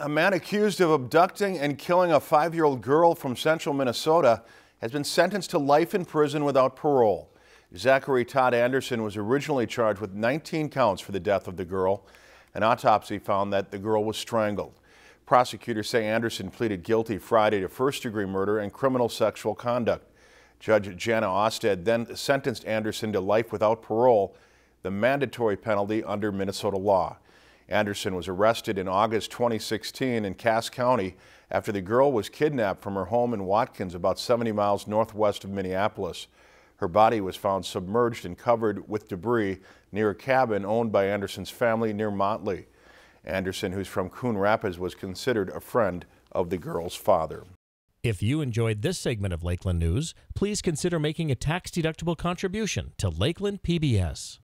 A man accused of abducting and killing a five year old girl from central Minnesota has been sentenced to life in prison without parole. Zachary Todd Anderson was originally charged with 19 counts for the death of the girl. An autopsy found that the girl was strangled. Prosecutors say Anderson pleaded guilty Friday to first degree murder and criminal sexual conduct. Judge Jana Austad then sentenced Anderson to life without parole, the mandatory penalty under Minnesota law. Anderson was arrested in August 2016 in Cass County after the girl was kidnapped from her home in Watkins, about 70 miles northwest of Minneapolis. Her body was found submerged and covered with debris near a cabin owned by Anderson's family near Motley. Anderson, who's from Coon Rapids, was considered a friend of the girl's father. If you enjoyed this segment of Lakeland News, please consider making a tax-deductible contribution to Lakeland PBS.